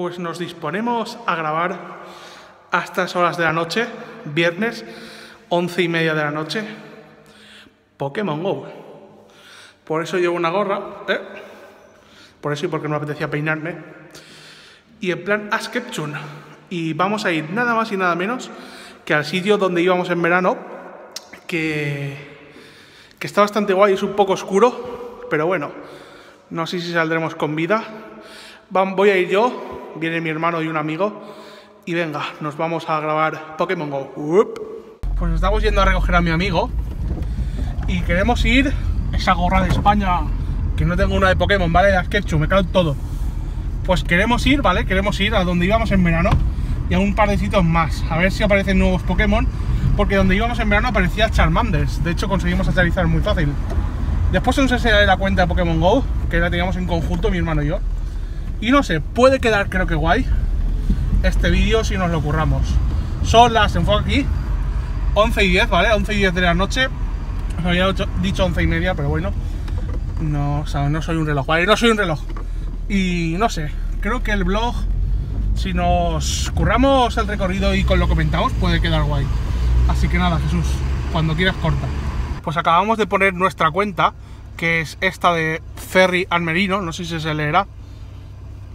Pues nos disponemos a grabar a estas horas de la noche, viernes, once y media de la noche, Pokémon Go. Por eso llevo una gorra, ¿eh? por eso y porque no me apetecía peinarme. Y en plan Ask Ketchum. Y vamos a ir nada más y nada menos que al sitio donde íbamos en verano, que, que está bastante guay, es un poco oscuro, pero bueno, no sé si saldremos con vida. Voy a ir yo, viene mi hermano y un amigo, y venga, nos vamos a grabar Pokémon Go. Pues estamos yendo a recoger a mi amigo y queremos ir esa gorra de España, que no tengo una de Pokémon, ¿vale? De Sketchu, me cago en todo. Pues queremos ir, ¿vale? Queremos ir a donde íbamos en verano y a un par de sitios más, a ver si aparecen nuevos Pokémon, porque donde íbamos en verano aparecía Charmanders, de hecho conseguimos a Charizard muy fácil. Después os enseñaré la cuenta de Pokémon GO, que la teníamos en conjunto mi hermano y yo. Y no sé, puede quedar creo que guay este vídeo si nos lo curramos. Son las, enfoco aquí, 11 y 10, ¿vale? 11 y 10 de la noche. Os había dicho 11 y media, pero bueno. No, o sea, no soy un reloj, ¿vale? No soy un reloj. Y no sé, creo que el blog, si nos curramos el recorrido y con lo comentamos, puede quedar guay. Así que nada, Jesús, cuando quieras corta. Pues acabamos de poner nuestra cuenta, que es esta de Ferry Almerino, no sé si se leerá.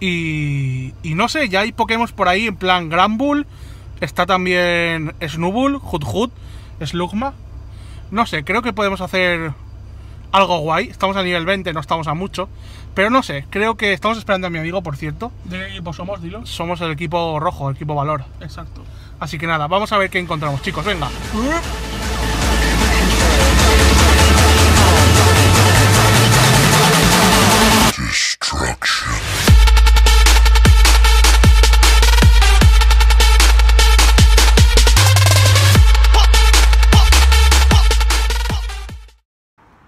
Y, y no sé, ya hay Pokémon por ahí en plan Granbull, está también Snubbull, Hoot Slugma. No sé, creo que podemos hacer algo guay. Estamos a nivel 20, no estamos a mucho. Pero no sé, creo que estamos esperando a mi amigo, por cierto. ¿De qué equipo somos, dilo? Somos el equipo rojo, el equipo valor. Exacto. Así que nada, vamos a ver qué encontramos, chicos, venga.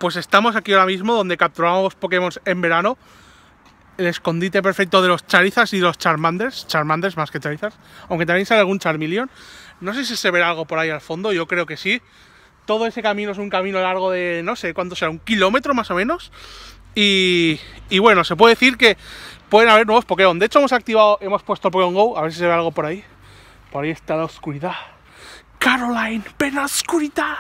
Pues estamos aquí ahora mismo donde capturamos Pokémon en verano. El escondite perfecto de los Charizards y los Charmanders. Charmanders más que Charizards. Aunque también sale algún Charmeleon. No sé si se verá algo por ahí al fondo, yo creo que sí. Todo ese camino es un camino largo de, no sé cuánto será, un kilómetro más o menos. Y, y bueno, se puede decir que pueden haber nuevos Pokémon. De hecho, hemos activado, hemos puesto Pokémon Go, a ver si se ve algo por ahí. Por ahí está la oscuridad. Caroline, ven a la oscuridad.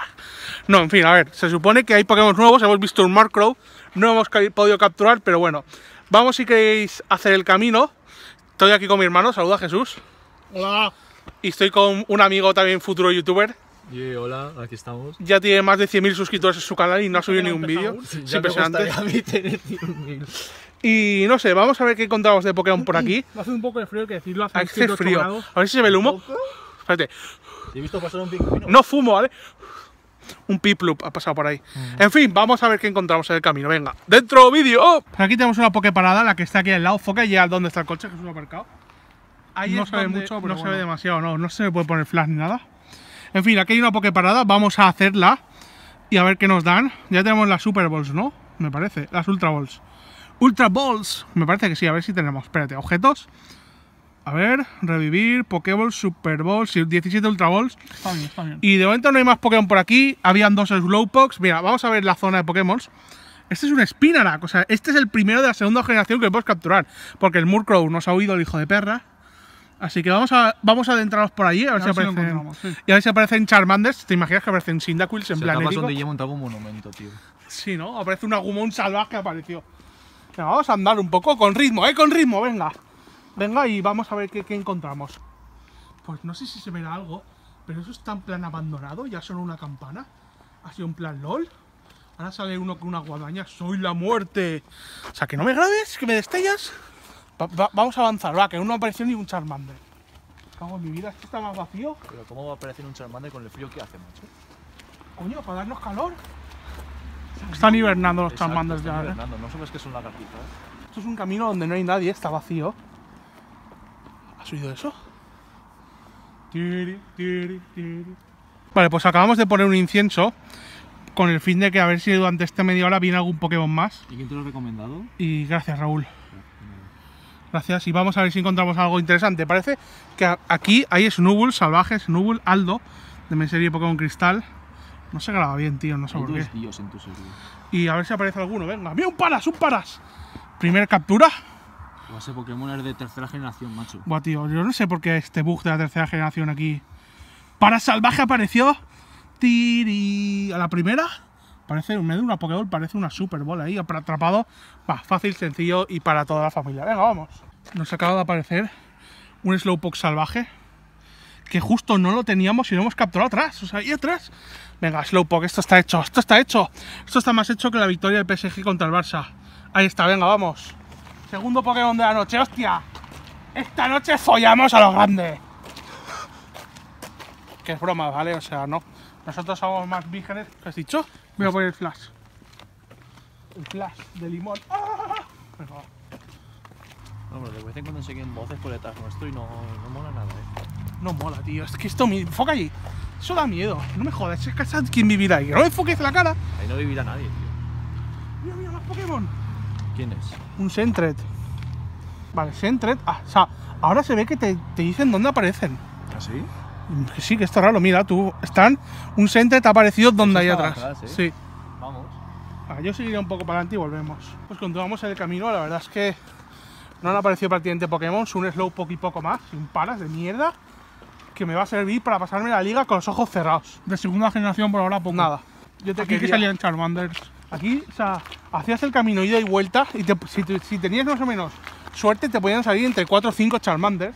No, en fin, a ver, se supone que hay Pokémon nuevos, hemos visto un Markrow, no hemos podido capturar, pero bueno. Vamos si queréis hacer el camino. Estoy aquí con mi hermano, saluda Jesús. Hola. Y estoy con un amigo también, futuro youtuber. Y hola, aquí estamos. Ya tiene más de 100.000 suscriptores en su canal y no ha subido ni un vídeo. aún. Es impresionante. gustaría a mí tener 100.000. Y no sé, vamos a ver qué encontramos de Pokémon por aquí. Hace un poco de frío, que decirlo. Hace Hace 7, 8 frío. grados. A ver si se ve el humo. Espérate, He visto pasar un pingüino. no fumo, ¿vale? Un piplup ha pasado por ahí. En fin, vamos a ver qué encontramos en el camino. Venga, dentro vídeo. ¡Oh! Aquí tenemos una Poképarada, la que está aquí al lado. Foca y ya dónde está el coche, que es un aparcado. Ahí no se ve donde- mucho, pero no se ve demasiado, no, no se me puede poner flash ni nada. En fin, aquí hay una Poképarada, vamos a hacerla y a ver qué nos dan. Ya tenemos las Super Balls, ¿no? Me parece, las Ultra Balls. Ultra Balls, me parece que sí, a ver si tenemos. Espérate, objetos. A ver, revivir, Pokéball, Super Balls, sí, 17 Ultra Balls. Está bien, está bien. Y de momento no hay más Pokémon por aquí. Habían dos Slowpokes. Mira, vamos a ver la zona de Pokémon. Este es un Spinarak. O sea, este es el primero de la segunda generación que podemos capturar. Porque el Murkrow nos ha oído el hijo de perra. Así que vamos a, vamos a adentrarnos por allí a ver, A si ver si lo aparecen. sí. y a ver si aparecen Charmanders. ¿Te imaginas que aparecen Cyndaquils en Se plan épico? Digimon tapa un monumento, tío. Sí, ¿no? Aparece un Agumon salvaje que apareció. Venga, vamos a andar un poco con ritmo, ¿eh? Con ritmo, venga. Venga y vamos a ver qué, qué encontramos. Pues no sé si se verá algo, pero eso está en plan abandonado, ya sonó una campana. Ha sido en plan LOL. Ahora sale uno con una guadaña, soy la muerte. O sea, que no me grabes, que me destellas. Va- va- vamos a avanzar, va, que aún no apareció ni un Charmander. Cago en mi vida, esto está más vacío. Pero ¿cómo va a aparecer un Charmander con el frío que hace, macho? Coño, para darnos calor. Están hibernando los Exacto, Charmanders están ya, ¿eh? hibernando, No sabes que es un lagartija, ¿eh? Esto es un camino donde no hay nadie, está vacío. ¿Has oído eso? Tiri, tiri, tiri. Vale, pues acabamos de poner un incienso con el fin de que a ver si durante esta media hora viene algún Pokémon más. ¿Y quién te lo ha recomendado? Y gracias, Raúl. Gracias. Y vamos a ver si encontramos algo interesante. Parece que aquí hay Snubbull salvaje, Snubbull Aldo, de mi serie Pokémon Cristal. No se graba bien, tío, no sé Hay por qué. dos tíos en tu serie. Y a ver si aparece alguno. Venga, mira un paras, un paras. Primer captura. O ese Pokémon es de tercera generación, macho. Buah, tío, yo no sé por qué este bug de la tercera generación aquí. Para salvaje apareció. Tiri. A la primera. Parece, en medio una Pokéball, parece una Super Bowl ahí, atrapado. Va, fácil, sencillo y para toda la familia. Venga, vamos. Nos acaba de aparecer un Slowpoke salvaje. Que justo no lo teníamos y lo hemos capturado atrás. O sea, ahí atrás. Venga, Slowpoke, esto está hecho, esto está hecho. Esto está más hecho que la victoria del PSG contra el Barça. Ahí está, venga, vamos. Segundo Pokémon de la noche, hostia. Esta noche follamos a lo grande. Que es broma, ¿vale? O sea, no. Nosotros somos más vírgenes. ¿Qué has dicho? Voy a poner el flash. El flash de limón. ¡Ah! No, pero de vez en cuando enseñan voces por detrás nuestro y no, no mola nada, eh. No mola, tío. Es que esto me enfoca allí. Eso da miedo. No me jodas. Es que quién vivirá ahí. No me enfoques la cara. Ahí no vivirá nadie, tío. Mira, mira, más Pokémon. ¿Quién es? Un Sentret. Vale, Sentret. Ah, o sea, ahora se ve que te, te dicen dónde aparecen. ¿Ah, sí? Que sí, que esto es raro. Mira, tú. Están. Un Sentret ha aparecido donde hay atrás. atrás, ¿eh? Sí. Vamos. Ah, yo seguiré un poco para adelante y volvemos. Pues continuamos el camino, la verdad es que no han aparecido prácticamente Pokémon, un Slowpoke y poco más, sin paras de mierda, que me va a servir para pasarme la liga con los ojos cerrados. De segunda generación por ahora poco. Nada. Yo te Aquí que quería- salían Charmanders. Aquí, o sea, hacías el camino ida y vuelta y si, te- si tenías más o menos suerte te podían salir entre 4 o 5 Charmanders.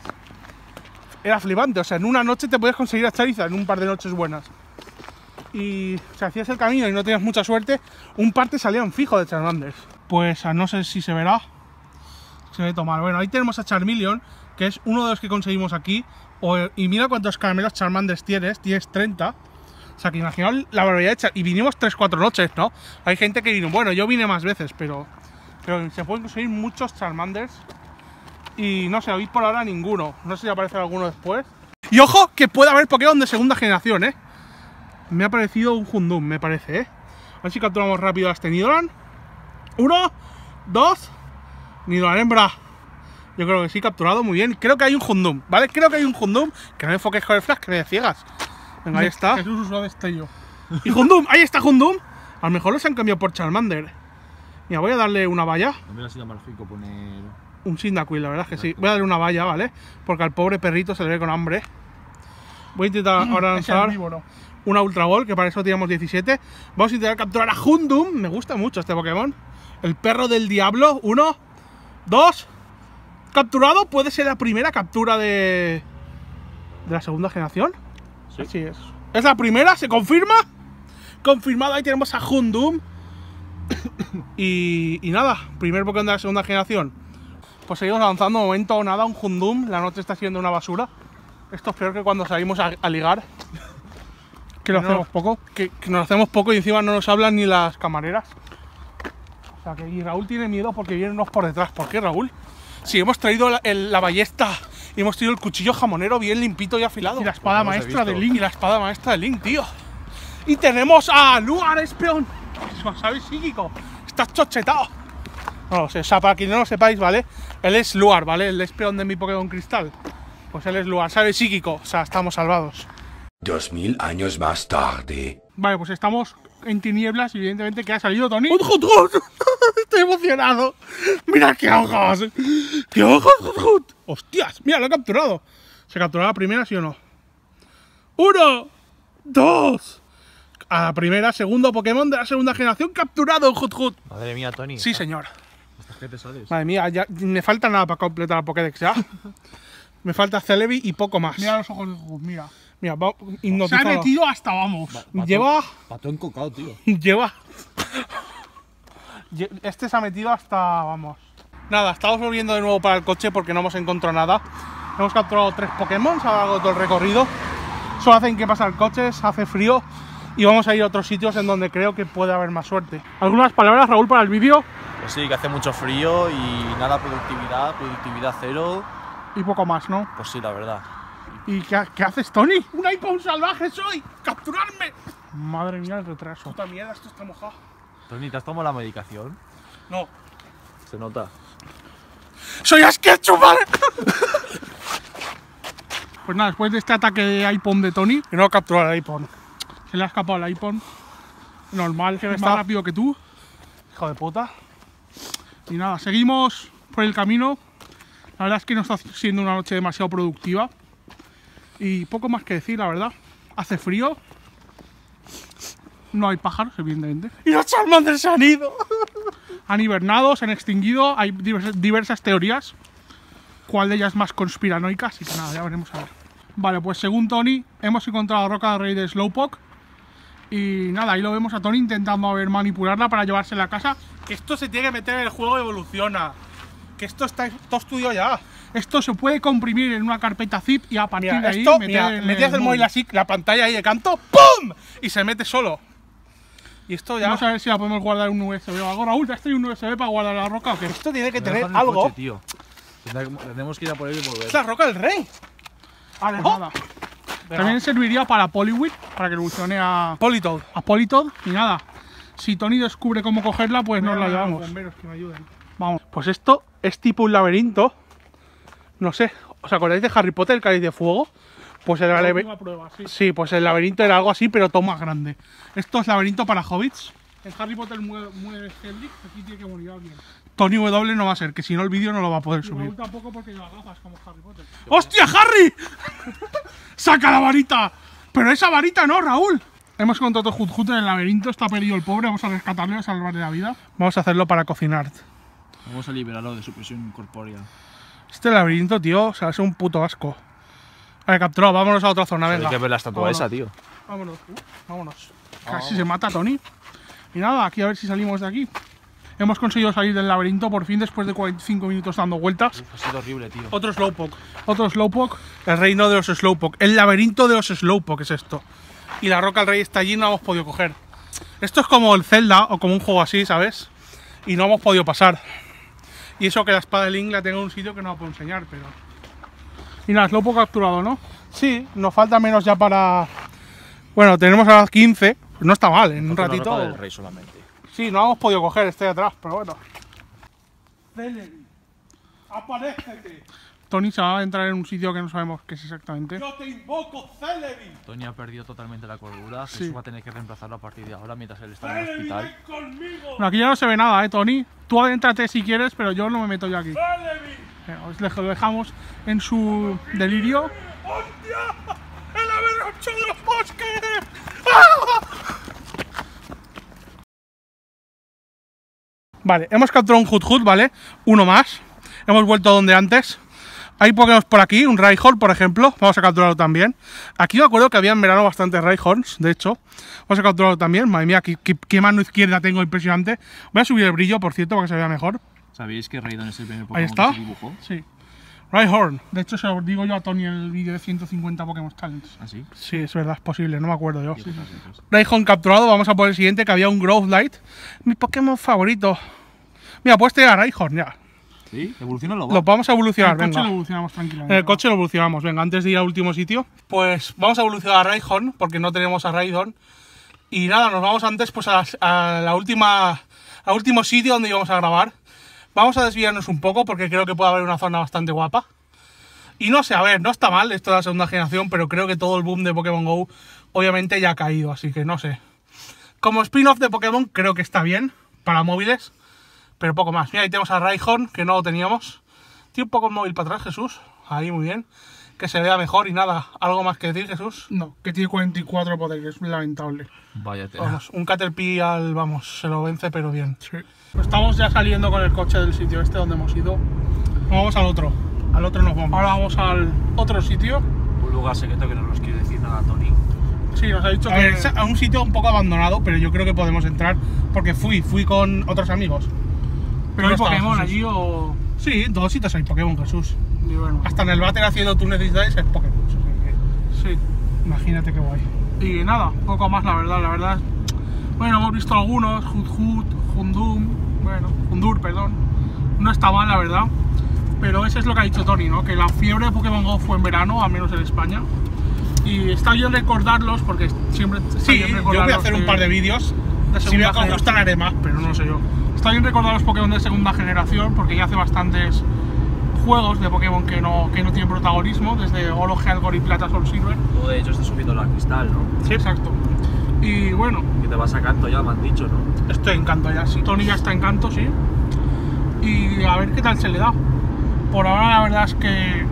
Era flipante, o sea, en una noche te podías conseguir a Charizard en un par de noches buenas. Y si hacías el camino y no tenías mucha suerte, un par te salían fijo de Charmanders. Pues no sé si se verá. Se ve tomar. Bueno, ahí tenemos a Charmeleon, que es uno de los que conseguimos aquí. Y mira cuántos caramelos Charmanders tienes, tienes 30. O sea, que imaginaos la barbaridad de Char- Y vinimos 3-4 noches, ¿no? Hay gente que vino, bueno, yo vine más veces, pero, pero se pueden conseguir muchos Charmanders. Y no sé, hoy por ahora ninguno. No sé si aparece alguno después. Y ojo, que puede haber Pokémon de segunda generación, ¿eh? Me ha parecido un Hundum, me parece, ¿eh? A ver si capturamos rápido a este Nidoran. Uno, dos. Nidoran hembra. Yo creo que sí, capturado muy bien. Creo que hay un Hundum, ¿vale? Creo que hay un Hundum. Que no me enfoques con el flash, que me ciegas. Venga, ahí está. Jesús usó destello. Y Hundum, ahí está Hundum. A lo mejor los han cambiado por Charmander. Mira, voy a darle una valla. Me ha sido mágico poner. Un Cyndaquil, la verdad es que sí. Voy a darle una valla, ¿vale? Porque al pobre perrito se le ve con hambre. Voy a intentar ahora Es lanzar una Ultra Ball, que para eso teníamos 17. Vamos a intentar capturar a Hundum. Me gusta mucho este Pokémon. El perro del diablo. Uno, dos. Capturado. Puede ser la primera captura de. de la segunda generación. Sí. Así es. Es la primera, se confirma. Confirmado, ahí tenemos a Hundum. y, y nada, primer Pokémon de la segunda generación. Pues seguimos avanzando, momento nada, un Hundum. La noche está siendo una basura. Esto es peor que cuando salimos a, a ligar. Que lo No. hacemos poco. Que, que nos hacemos poco y encima no nos hablan ni las camareras. O sea que y Raúl tiene miedo porque vienen unos por detrás. ¿Por qué, Raúl? Si hemos traído la, el- la ballesta y hemos traído el cuchillo jamonero bien limpito y afilado. Y la espada Pues maestra de. Link. Y la espada maestra de Link, tío. Y tenemos a Lugar Espeon. ¿Sabes, psíquico? Estás chochetado. No lo sé, o sea, para quien no lo sepáis, ¿vale? Él es Luar, ¿vale? El Espeon de mi Pokémon Cristal. Pues él es Luar, ¿sabes, psíquico? O sea, estamos salvados. Dos mil años más tarde. Vale, pues estamos en tinieblas y evidentemente que ha salido Tony. ¡Un hot hot! Estoy emocionado. Mira qué ojos. ¡Qué ojos, hot hot! ¡Hostias! Mira, lo he capturado. ¿Se capturó la primera, sí o no? ¡Uno! ¡Dos! A la primera, segundo Pokémon de la segunda generación capturado, hot hot. Madre mía, Tony. Sí, señor. ¿Estas qué te sales? Madre mía, ya me falta nada para completar la Pokédex ya. me falta Celebi y poco más. Mira los ojos de Jesús, mira. Mira, va, Se ha metido hasta vamos. Lleva Pato encocado, tío. Lleva. Lle- Este se ha metido hasta. Vamos. Nada, estamos volviendo de nuevo para el coche porque no hemos encontrado nada. Hemos capturado tres Pokémon a lo largo de todo el recorrido. Solo hacen que pasar coches, hace frío y vamos a ir a otros sitios en donde creo que puede haber más suerte. ¿Algunas palabras, Raúl, para el vídeo? Pues sí, que hace mucho frío y nada productividad, productividad cero. Y poco más, ¿no? Pues sí, la verdad. ¿Y qué, qué haces, Tony? ¡Un iPhone salvaje soy! ¡Capturarme! Madre mía, el retraso. Puta mierda, esto está mojado. Tony, ¿te has tomado la medicación? No. Se nota. ¡Soy Askechu, ¿vale? Pues nada, después de este ataque de iPhone de Tony, Y no he capturado el iPhone. se le ha escapado el iPhone. Normal, que es más rápido que tú. Hijo de puta. Y nada, seguimos por el camino. La verdad es que no está siendo una noche demasiado productiva. Y poco más que decir, la verdad. Hace frío. No hay pájaros, evidentemente. Y los Charmanders se han ido. Han hibernado, se han extinguido. Hay diversas, diversas teorías. ¿Cuál de ellas más conspiranoica? Así que nada, ya veremos a ver. Vale, pues según Tony, hemos encontrado la roca de rey de Slowpoke. Y nada, ahí lo vemos a Tony intentando a ver manipularla para llevársela a casa. Que esto se tiene que meter en el juego evoluciona. Que esto está todo estudiado ya. Esto se puede comprimir en una carpeta zip y a partir Mira, de ahí esto, meter mira, metías el móvil móvil. así, la pantalla ahí de canto, ¡pum! Y se mete solo. Y esto ya. Vamos a ver si la podemos guardar en un USB o algo. Raúl, ¿te has traído un USB para guardar la roca o qué? Esto tiene que tener algo. coche, tío. Tenemos que ir a por él y volver. Es la roca del rey. Vale, Oh. nada. También serviría para Poliwhirl, para que evolucione a, Politoad. a Politoed. Y nada, si Tony descubre cómo cogerla, pues nos la llevamos. bomberos que me ayuden. Vamos. Pues esto es tipo un laberinto. No sé, ¿os acordáis de Harry Potter, el cáliz de fuego? Pues el, La prueba, sí. sí, pues el laberinto era algo así, pero todo más grande. Esto es laberinto para hobbits. En Harry Potter muere, muere aquí tiene que morir alguien. Tony W no va a ser, que si no el vídeo no lo va a poder Y subir. Tampoco porque lleva gafas como Harry Potter. ¡Hostia, Harry! ¡Saca la varita! Pero esa varita no, Raúl. Hemos encontrado a Hut en el laberinto, está perdido el pobre, vamos a rescatarle, a salvarle la vida. Vamos a hacerlo para cocinar. Vamos a liberarlo de su presión corpórea. Este laberinto, tío, o sea, es un puto asco. Vale, capturado, vámonos a otra zona, Hay venga. que ver la estatua Vámonos. esa, tío. Vámonos, uh, vámonos. Casi se mata Tony. Y nada, aquí a ver si salimos de aquí. Hemos conseguido salir del laberinto por fin después de 45 minutos dando vueltas. Ha sido horrible, tío. Otro Slowpoke. Otro Slowpoke. El reino de los Slowpoke. El laberinto de los Slowpoke es esto. Y la roca del rey está allí y no la hemos podido coger. Esto es como el Zelda o como un juego así, ¿sabes? Y no hemos podido pasar. Y eso que la espada de Link la tengo en un sitio que no la puedo enseñar, pero... Y nada, Slowpoke capturado, ¿no? Sí, nos falta menos ya para... Bueno, tenemos a las 15. Pues no está mal, en un ratito... roca del rey solamente. Sí, no hemos podido coger este de atrás, pero bueno. Celery, aparécete. Tony se va a entrar en un sitio que no sabemos qué es exactamente. Yo te invoco, Celery. Tony ha perdido totalmente la cordura. Sí. Jesús va a tener que reemplazarlo a partir de ahora mientras él está en el hospital. ven conmigo. Bueno, aquí ya no se ve nada, ¿eh, Tony? Tú adéntrate si quieres, pero yo no me meto ya aquí. Celery. Venga, os lo dejamos en su delirio. ¡Hostia! ¡El aberracho de los bosques! ¡Ah! Vale, hemos capturado un Hut Hut, ¿vale? Uno más. Hemos vuelto donde antes. Hay Pokémon por aquí, un Rhyhorn, por ejemplo. Vamos a capturarlo también. Aquí me acuerdo que había en verano bastantes Rhyhorns, de hecho. Vamos a capturarlo también. Madre mía, qué, qué- qué mano izquierda tengo impresionante. Voy a subir el brillo, por cierto, para que se vea mejor. ¿Sabéis que Raidon es el primer Ahí Pokémon está. que se dibujó? Sí. Rhyhorn. De hecho, se lo digo yo a Tony en el vídeo de 150 Pokémon Talents. ¿Así? Sí, es verdad, es posible, no me acuerdo yo. Qué putas letras. Rayhorn capturado, vamos a por el siguiente, que había un Growlithe. Mi Pokémon favorito. Mira, puedes tener a Rayhorn ya. ¿Sí? Evoluciona va. Lo vamos a En evolucionar, el coche venga. lo evolucionamos tranquilamente. En el coche lo evolucionamos, venga, antes de ir al último sitio. Pues vamos a evolucionar a Rayhorn, porque no tenemos a Rayhorn. Y nada, nos vamos antes pues a, las- a la última, al último sitio donde íbamos a grabar. Vamos a desviarnos un poco, porque creo que puede haber una zona bastante guapa. Y no sé, a ver, no está mal esto de la segunda generación, pero creo que todo el boom de Pokémon GO obviamente ya ha caído, así que no sé. Como spin-off de Pokémon creo que está bien para móviles, pero poco más. Mira, ahí tenemos a Rayhorn, que no lo teníamos. Tiene un poco el móvil para atrás, Jesús. Ahí, muy bien. Que se vea mejor y nada. ¿Algo más que decir, Jesús? No, que tiene 44 poder, que es lamentable. Vaya tela. Vamos, un Caterpie al, vamos, se lo vence, pero bien. Sí. Pues estamos ya saliendo con el coche del sitio este donde hemos ido. Vamos al otro. Al otro nos vamos. Ahora vamos al otro sitio. Un lugar secreto que no nos quiere decir nada Tony. Sí, nos ha dicho A que... ver, es a un sitio un poco abandonado, pero yo creo que podemos entrar porque fui, fui con otros amigos. ¿Pero hay Pokémon allí o...? Sí, todos sitios hay Pokémon, Jesús. Y bueno, Hasta en el váter haciendo tus necesidades es Pokémon. que sí. Imagínate qué guay. Y nada, poco más la verdad, la verdad. Bueno, hemos visto algunos, Hut Hut, Hundum, bueno, Hundur, perdón. No está mal, la verdad. Pero eso es lo que ha dicho Tony, ¿no? Que la fiebre de Pokémon GO fue en verano, al menos en España. Y está bien recordarlos porque siempre está Sí, bien yo voy a hacer un par de vídeos. De Si segunda os generación. gustan haré más, pero no sé yo. Está bien recordar los Pokémon de segunda generación porque ya hace bastantes juegos de Pokémon que no, que no tienen protagonismo, desde Olo, Helgor y Plata Soul Silver. Tú de hecho estás subiendo la cristal, ¿no? Sí, exacto. Y bueno, Que te vas a canto ya, me han dicho, ¿no? Estoy en canto ya, sí. Tony ya está en canto, sí. Y a ver qué tal se le da. por ahora la verdad es que,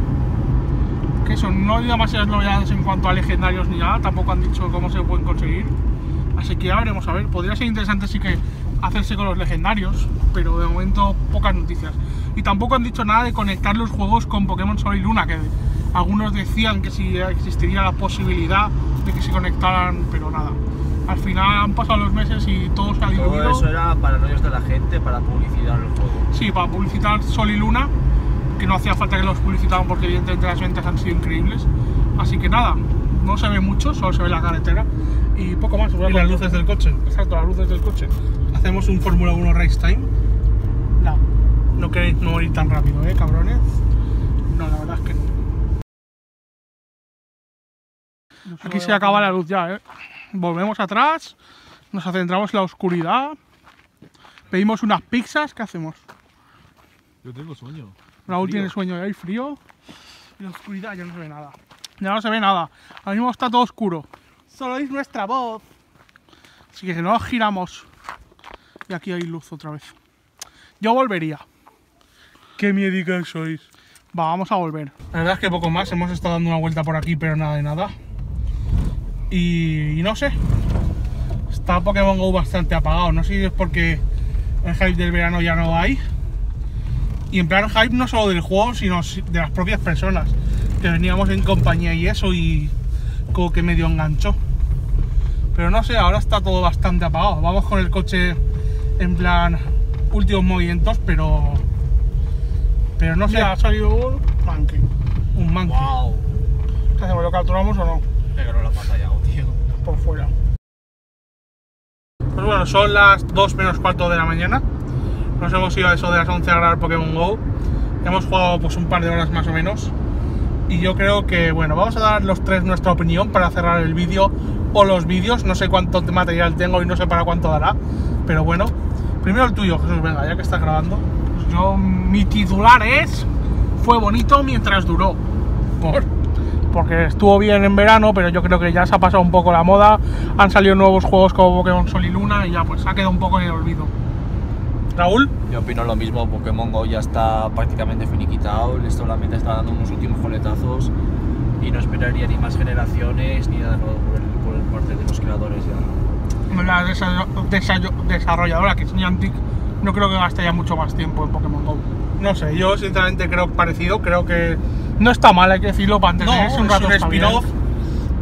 que eso, no hay demasiadas novedades en cuanto a legendarios ni nada, tampoco han dicho cómo se pueden conseguir. Así que ya veremos, a ver, podría ser interesante sí que hacerse con los legendarios, pero de momento pocas noticias. Y tampoco han dicho nada de conectar los juegos con Pokémon Sol y Luna, que algunos decían que si existiría la posibilidad de que se conectaran, pero nada. Al final han pasado los meses y todo se ha diluido. Todo eso era paranoias de la gente para publicitar el juego. Sí, para publicitar Sol y Luna, que no hacía falta que los publicitaran porque evidentemente las ventas han sido increíbles. Así que nada, no se ve mucho, solo se ve la carretera y poco más. Y las luces del coche. Exacto, las luces del coche. Hacemos un Fórmula 1 Race Time. No, No queréis no ir tan rápido, ¿eh, cabrones? no, la verdad es que no. Aquí se acaba la luz ya, ¿eh? Volvemos atrás, nos centramos en la oscuridad, pedimos unas pizzas, ¿qué hacemos? Yo tengo sueño. Raúl tiene sueño, hay frío y la oscuridad ya no se ve nada. Ya no se ve nada, ahora mismo está todo oscuro. Solo es nuestra voz. Así que no giramos. Y aquí hay luz otra vez. Yo volvería. Qué miedica sois. Va, vamos a volver. La verdad es que poco más, hemos estado dando una vuelta por aquí, pero nada de nada. Y, y no sé, está Pokémon GO bastante apagado. No sé si es porque el hype del verano ya no hay. Y en plan hype no solo del juego, sino si- de las propias personas. Que veníamos en compañía y eso, y como que medio enganchó. Pero no sé, ahora está todo bastante apagado. Vamos con el coche en plan últimos movimientos, pero. Pero no sé, ha salido un monkey. un monkey. ¡Wow! ¿Qué hacemos? ¿Lo capturamos o no? Ganó la pantalla, tío. Por fuera. Pues bueno, son las 2 menos cuarto de la mañana. Nos hemos ido a eso de las 11 a grabar Pokémon GO. Hemos jugado pues un par de horas más o menos. Y yo creo que, bueno, vamos a dar los tres nuestra opinión para cerrar el vídeo o los vídeos. No sé cuánto material tengo y no sé para cuánto dará. Pero bueno, primero el tuyo, Jesús, venga, ya que estás grabando. Yo, mi titular es. Fue bonito mientras duró. Por. Porque estuvo bien en verano, pero yo creo que ya se ha pasado un poco la moda. Han salido nuevos juegos como Pokémon Sol y Luna y ya pues ha quedado un poco en el olvido. Raúl, Yo opino lo mismo, Pokémon Go ya está prácticamente finiquitado, le solamente está dando unos últimos coletazos y no esperaría ni más generaciones ni nada nuevo por, el- por parte de los creadores ya. La desa- desa- desarrolladora que es Niantic no creo que gaste ya mucho más tiempo en Pokémon GO. no sé, yo sinceramente creo parecido. Creo que No está mal, hay que decirlo, para No, entretenerse es un rato un bien. spin-off,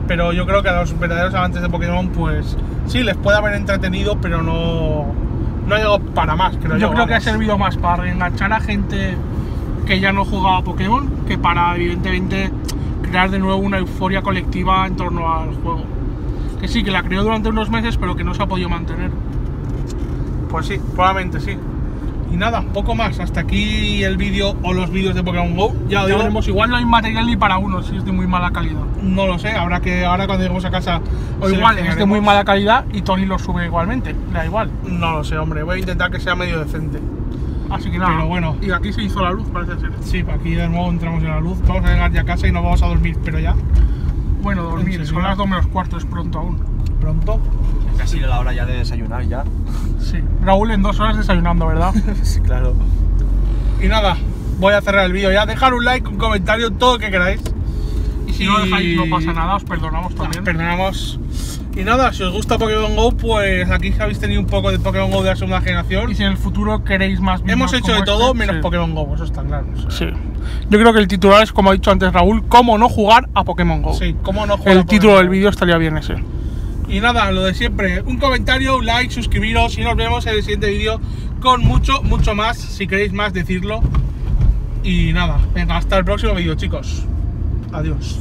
pero yo creo que a los verdaderos amantes de Pokémon, pues sí, les puede haber entretenido, pero no, no ha llegado para más, creo yo. Yo creo que ha servido más para reenganchar a gente que ya no jugaba a Pokémon que para, evidentemente, crear de nuevo una euforia colectiva en torno al juego. Que sí, que la creó durante unos meses, pero que no se ha podido mantener. Pues sí, probablemente sí. Y nada, poco más. Hasta aquí el vídeo o los vídeos de Pokémon Go. Ya lo Ya veremos, igual no hay material ni para uno, si es de muy mala calidad. no lo sé. Habrá que ahora cuando lleguemos a casa. O igual es de muy mala calidad y Tony lo sube igualmente, le da igual. No lo sé, hombre. Voy a intentar que sea medio decente. Así que nada, Pero bueno. y aquí se hizo la luz, parece ser. Sí, aquí de nuevo entramos en la luz. Vamos a llegar ya a casa y nos vamos a dormir, pero ya Bueno, dormir, son las 2 menos cuarto, es pronto aún. pronto. Casi la hora ya de desayunar ya. Sí. Raúl en dos horas desayunando, ¿verdad? sí, claro. Y nada, voy a cerrar el vídeo ya. Dejar un like, un comentario, todo lo que queráis. Y si no dejáis, no pasa nada, os perdonamos también. Perdonamos. Y nada, si os gusta Pokémon Go, pues aquí habéis tenido un poco de Pokémon Go de la segunda generación. Y si en el futuro queréis más Hemos hecho como de todo este, menos sí. Pokémon Go, eso está claro. o sea, Sí. Yo creo que el titular es, como ha dicho antes Raúl, cómo no jugar a Pokémon Go. Sí, cómo no jugar a El título Pokémon del Go. vídeo estaría bien ese. Y nada, lo de siempre, un comentario, un like, suscribiros y nos vemos en el siguiente vídeo con mucho, mucho más. Si queréis más, decirlo. Y nada, venga, hasta el próximo vídeo, chicos. Adiós.